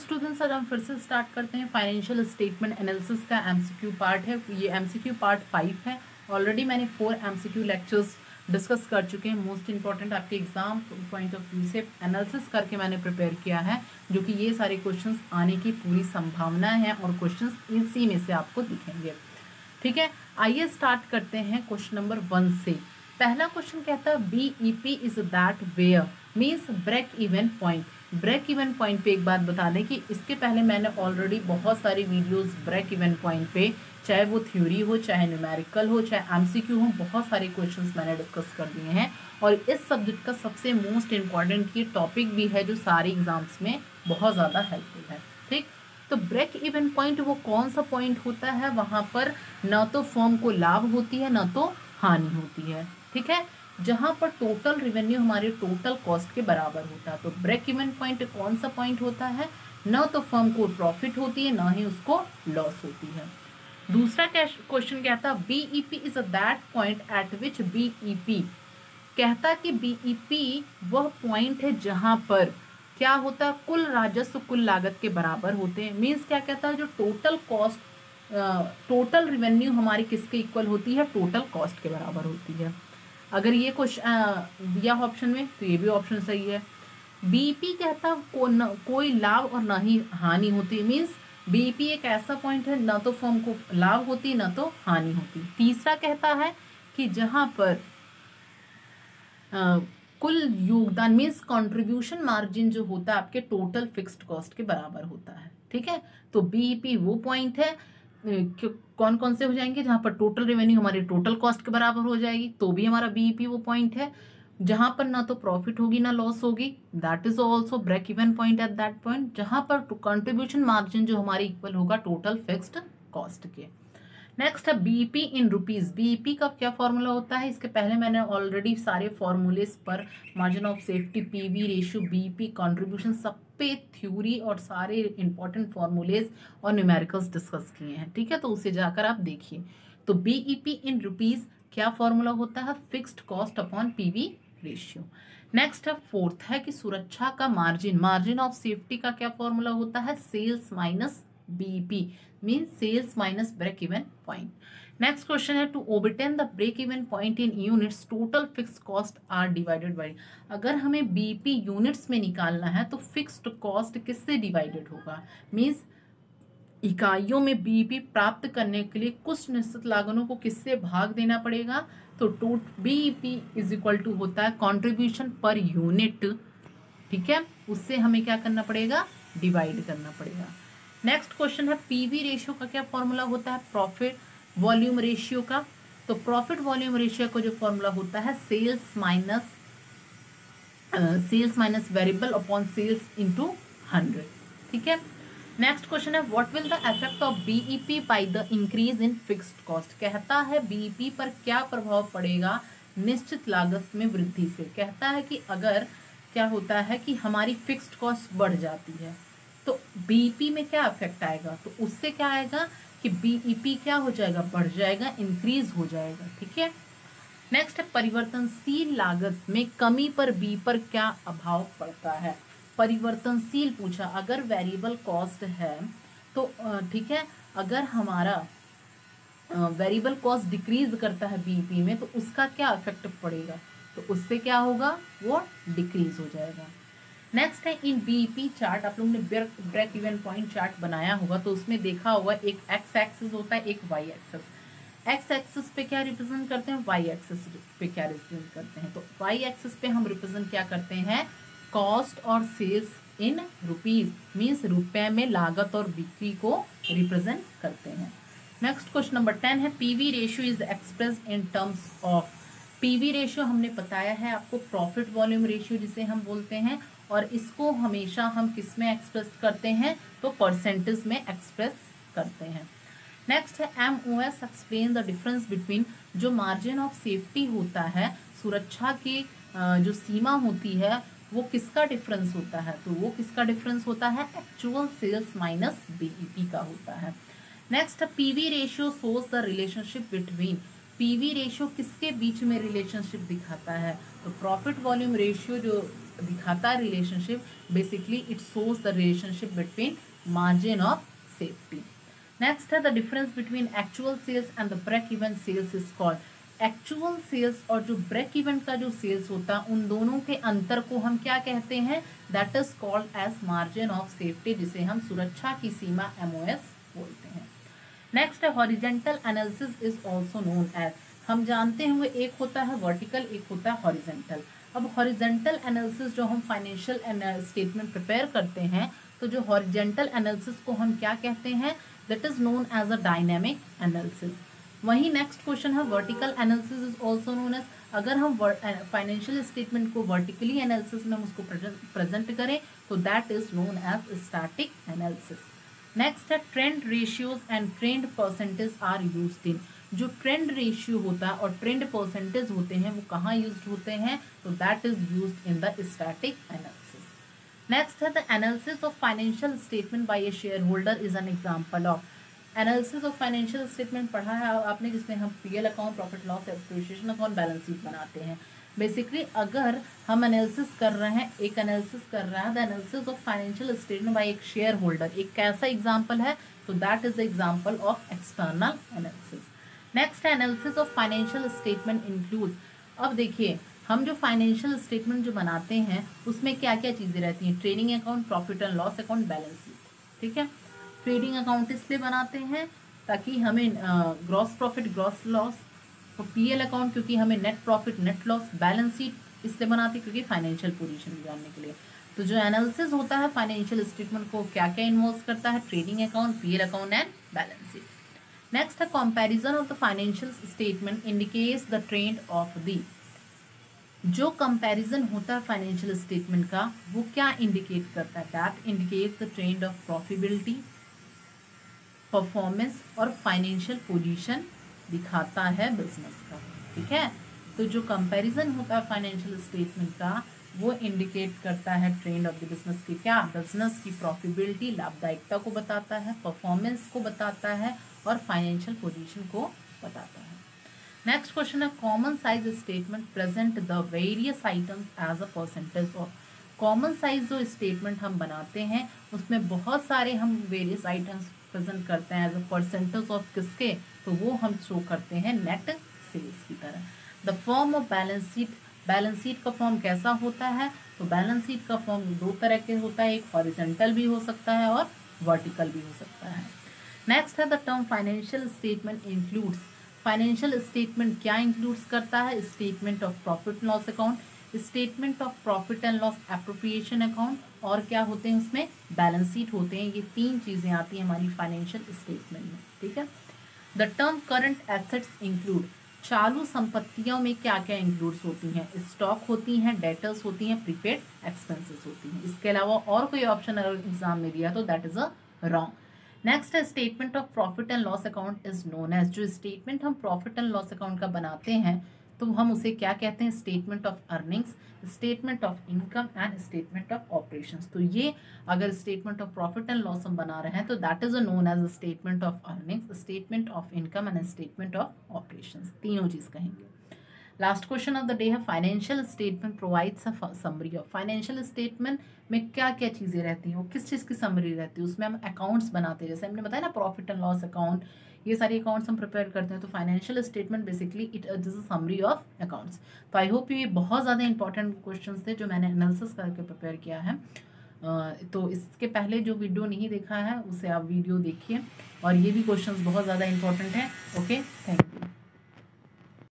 Students आज हम फिर से स्टार्ट करते हैं। फाइनेंशियल स्टेटमेंट एनालिसिस का एमसीक्यू पार्ट है। ये एमसीक्यू पार्ट फाइव है। ऑलरेडी मैंने फोर एमसीक्यू लेक्चर्स डिस्कस कर चुके हैं। मोस्ट इंपॉर्टेंट आपके एग्ज़ाम पॉइंट ऑफ़ व्यू से एनालिसिस करके मैंने प्रिपेयर किया है, जो कि ये सारे क्वेश्चंस आने की पूरी संभावना है और क्वेश्चंस इसी में से आपको दिखेंगे। ठीक है? आइए स्टार्ट करते हैं क्वेश्चन नंबर वन से। पहला क्वेश्चन कहता है B E P is that where means break even point break even point पे एक बात बता दें कि इसके पहले मैंने ऑलरेडी बहुत सारी वीडियोस ब्रेक इवन पॉइंट पे, चाहे वो थ्योरी हो, चाहे न्यूमेरिकल हो, चाहे एमसीक्यू हो, बहुत सारे क्वेश्चंस मैंने डिस्कस कर दिए हैं। और इस सब्जेक्ट का सबसे मोस्ट इंपॉर्टेंट ये टॉपिक भी है जो सारे एग्ज़ाम्स में बहुत ज़्यादा हेल्पफुल है, ठीक? तो ब्रेक इवन पॉइंट वो कौन सा पॉइंट होता है? वहाँ पर ना तो फॉर्म को लाभ होती है, न तो हानि होती है, ठीक है? जहाँ पर टोटल रेवेन्यू हमारे टोटल कॉस्ट के बराबर होता है। तो ब्रेक इवन पॉइंट कौन सा पॉइंट होता है? ना तो फर्म को प्रॉफिट होती है, ना ही उसको लॉस होती है। दूसरा क्वेश्चन कहता है BEP is a that point at which BEP कहता कि बीईपी वह पॉइंट है जहाँ पर क्या होता है? कुल राजस्व, कुल लागत के बराबर होते हैं। मीन्स क्या कहता है? जो टोटल कॉस्ट टोटल रिवेन्यू हमारी किसके इक्वल होती है? टोटल कॉस्ट के बराबर होती है। अगर ये क्वेश्चन दिया ऑप्शन में तो ये भी ऑप्शन सही है। बीपी कहता को न, कोई लाभ और ना ही हानि होती। मीन्स बीपी एक ऐसा पॉइंट है ना तो फॉर्म को लाभ होती ना तो हानि होती। तीसरा कहता है कि जहाँ पर आ, कुल योगदान मीन्स कंट्रीब्यूशन मार्जिन जो होता है आपके टोटल फिक्स्ड कॉस्ट के बराबर होता है। ठीक है? तो बीईपी वो पॉइंट है कौन कौन से हो जाएँगे जहाँ पर टोटल रेवेन्यू हमारी टोटल कॉस्ट के बराबर हो जाएगी? तो भी हमारा बीईपी वो पॉइंट है, जहाँ पर ना तो प्रॉफिट होगी, ना लॉस होगी। That is also break even point at that point जहाँ पर कंट्रीब्यूशन मार्जिन जो हमारी इक्वल होगा टोटल फिक्स्ड कॉस्ट के। नेक्स्ट है बीपी इन रुपीज़ बीपी का क्या फॉर्मूला होता है? इसके पहले मैंने ऑलरेडी सारे फॉर्मूलेस पर margin of safety PV ratio BP contribution सब पे थ्योरी और सारे इंपॉर्टेंट फॉर्मूलेज और न्यूमेरिकल्स डिस्कस किए हैं। ठीक है? तो उसे जाकर आप देखिए। तो बीईपी इन रुपीज़ क्या फॉर्मूला होता है? Fixed cost upon PV ratio next है फोर्थ है कि सुरक्षा का मार्जिन मार्जिन ऑफ़ सेफ्टी का क्या फॉर्मूला होता है? Sales minus BP mean sales minus break even point next question है to obtain the break even point in units total fix cost are divided by अगर हमें बीपी यूनिट्स में निकालना है तो फिक्स्ड कॉस्ट किससे डिवाइडेड होगा? मीन्स इकाइयों में बीपी प्राप्त करने के लिए कुछ निश्चित लागनों को किससे भाग देना पड़ेगा? तो टोट बीईपी इज़ इक्वल टू होता है कंट्रीब्यूशन पर यूनिट ठीक है? उससे हमें क्या करना पड़ेगा? डिवाइड करना पड़ेगा। नेक्स्ट क्वेश्चन है पीवी रेशियो का क्या फॉर्मूला होता है? प्रॉफिट वॉल्यूम रेशियो का। तो प्रॉफिट वॉल्यूम रेशियो का जो फॉर्मूला होता है sales minus sales minus variable upon sales into hundred ठीक है? नेक्स्ट क्वेश्चन है what will the effect of BEP by the increase in fixed cost कहता है बीईपी पर क्या प्रभाव पड़ेगा निश्चित लागत में वृद्धि से? कहता है कि अगर क्या होता है कि हमारी फिक्स्ड कॉस्ट बढ़ जाती है। तो बीईपी में क्या इफ़ेक्ट आएगा? तो उससे क्या आएगा कि बीईपी क्या हो जाएगा? बढ़ जाएगा इंक्रीज हो जाएगा, ठीक है? नेक्स्ट है परिवर्तनशील लागत में कमी पर बी पर क्या अभाव पड़ता है? परिवर्तनशील पूछा, अगर वेरिएबल कॉस्ट है तो ठीक है, अगर हमारा वेरिएबल कॉस्ट डिक्रीज करता है बीपी में तो उसका क्या इफ़ेक्ट पड़ेगा? तो उससे क्या होगा? वो डिक्रीज हो जाएगा। नेक्स्ट है इन बीपी चार्ट आप लोगों ने ब्रेक इवन पॉइंट चार्ट बनाया होगा तो उसमें देखा होगा एक एक्स एक्सिस होता है, एक वाई एक्सिस एक्स एक्सिस पे क्या रिप्रेजेंट करते हैं? वाई एक्सिस पे क्या रिप्रेजेंट करते हैं? तो वाई एक्सिस पे हम रिप्रेजेंट क्या करते हैं? कॉस्ट और सेल्स इन रुपीज़ मीन्स रुपए में लागत और बिक्री को रिप्रेजेंट करते हैं. नेक्स्ट क्वेश्चन नंबर टेन है PV ratio is express in terms of PV ratio हमने बताया है, आपको प्रॉफिट वॉल्यूम रेशियो जिसे हम बोलते हैं और इसको हमेशा हम किसमें एक्सप्रेस करते हैं? तो परसेंटेज में एक्सप्रेस करते हैं। नेक्स्ट है M O S explain the difference between जो मार्जिन ऑफ़ सेफ्टी होता है, सुरक्षा की जो सीमा होती है, वो किसका डिफरेंस होता है? तो वो किसका डिफरेंस होता है? एक्चुअल सेल्स माइनस बीईपी का होता है। Next PV ratio shows the relationship between PV ratio किसके बीच में रिलेशनशिप दिखाता है? तो प्रॉफिट वॉल्यूम रेशियो जो दिखाता है relationship basically it shows the relationship between margin of safety next है the difference between actual sales and the break even sales is called actual sales और जो ब्रेक इवेंट का जो सेल्स होता है, उन दोनों के अंतर को हम क्या कहते हैं? That is called as margin of safety जिसे हम सुरक्षा की सीमा एमओएस बोलते हैं। नेक्स्ट है horizontal analysis is also known as हम जानते हुए एक होता है वर्टिकल एक होता है हॉरिजेंटल अब हॉरिजेंटल एनालिसिस जो हम फाइनेंशियल स्टेटमेंट प्रिपेयर करते हैं तो जो हॉरिजेंटल एनालिसिस को हम क्या कहते हैं? That is known as a dynamic analysis वही नेक्स्ट क्वेश्चन है vertical analysis is also known as अगर हम फाइनेंशियल स्टेटमेंट को वर्टिकली एनालिसिस में हम उसको प्रेजेंट करें तो that is known as static analysis next है trend ratios and trend percentage are use in जो ट्रेंड रेशियो होता है और ट्रेंड परसेंटेज होते हैं, वो कहाँ यूज़ होते हैं? तो that is use in the static analysis next है the analysis of financial statement by a share holder is an example of analysis of financial statement पढ़ा है आपने, जिसमें हम P L account profit loss appreciation account balance sheet बनाते हैं। Basically अगर हम एनालिसिस कर रहे हैं, एक एनालिसिस कर रहे हैं the analysis of financial statement by एक शेयर होल्डर एक कैसा एग्ज़ाम्पल है? तो that is example of external analysis next analysis of financial statement include अब देखिए, हम जो फाइनेंशियल स्टेटमेंट जो बनाते हैं, उसमें क्या क्या चीज़ें रहती हैं? Trading account profit and loss account balance sheet ठीक है? ट्रेडिंग अकाउंट इसलिए बनाते हैं ताकि हमें ग्रॉस प्रॉफिट ग्रॉस लॉस और पीएल अकाउंट क्योंकि हमें net profit net loss balance sheet इसलिए बनाते हैं क्योंकि फाइनेंशियल पोजीशन जानने के लिए। तो जो एनालिसिस होता है फाइनेंशियल स्टेटमेंट को क्या क्या इन्वॉल्व करता है? Trading account PL account and balance sheet next है comparison of the financial statement indicates the trend of the जो कंपैरिजन होता है फाइनेंशियल स्टेटमेंट का, वो क्या इंडिकेट करता है? That indicate the trend of profitability performance और फाइनेंशियल पोजीशन दिखाता है बिज़नेस का। ठीक है? तो जो कंपैरिजन होता है फाइनेंशियल स्टेटमेंट का वो इंडिकेट करता है ट्रेंड ऑफ़ द बिज़नेस की क्या? बिज़नेस की प्रॉफिबिलिटी लाभदायकता को बताता है परफॉर्मेंस को बताता है और फाइनेंशियल पोजीशन को बताता है। नेक्स्ट क्वेश्चन है common size statement present the various items as a percentage of common size जो स्टेटमेंट हम बनाते हैं, उसमें बहुत सारे हम वेरियस आइटम्स प्रेजेंट करते हैं एज अ परसेंटेज ऑफ़ किसके? तो वो हम शो करते हैं नेट सेल्स की तरह। The form of balance sheet balance sheet का फॉर्म कैसा होता है? तो बैलेंस शीट का फॉर्म दो तरह के होता है, एक हॉरिजेंटल भी हो सकता है और वर्टिकल भी हो सकता है। नेक्स्ट है the term financial statement includes financial statement क्या इंक्लूड्स करता है? Statement of profit loss account statement of profit and loss appropriation account और क्या होते हैं उसमें? बैलेंस शीट होते हैं। ये तीन चीज़ें आती हैं हमारी फाइनेंशियल स्टेटमेंट में। ठीक है? The term current assets include चालू संपत्तियों में क्या क्या इंक्लूड्स होती हैं? स्टॉक होती हैं डेटर्स होती हैं प्रीपेड एक्सपेंसेस होती हैं। इसके अलावा और कोई ऑप्शन अगर एग्ज़ाम में दिया तो that is a wrong next है statement of profit and loss account is known as जो स्टेटमेंट हम प्रॉफिट एंड लॉस अकाउंट का बनाते हैं तो हम उसे क्या कहते हैं? Statement of earnings statement of income and statement of operations तो ये अगर statement of profit and loss हम बना रहे हैं तो that is a known as a statement of earnings statement of income and statement of operations तीनों चीज़ कहेंगे। Last question of the day है financial statement provides a summary of financial statement में क्या क्या चीज़ें रहती हैं? वो किस चीज़ की समरी रहती है? उसमें हम अकाउंट्स बनाते हैं। जैसे हमने बताया ना प्रॉफिट एंड लॉस अकाउंट ये सारे अकाउंट्स हम प्रिपेयर करते हैं तो financial statement basically it is a summary of accounts तो आई होप ये बहुत ज़्यादा इंपॉर्टेंट क्वेश्चन थे जो मैंने एनालिसिस करके प्रिपेयर किया है। तो इसके पहले जो वीडियो नहीं देखा है, उसे आप वीडियो देखिए और ये भी क्वेश्चन बहुत ज़्यादा इंपॉर्टेंट हैं ओके थैंक यू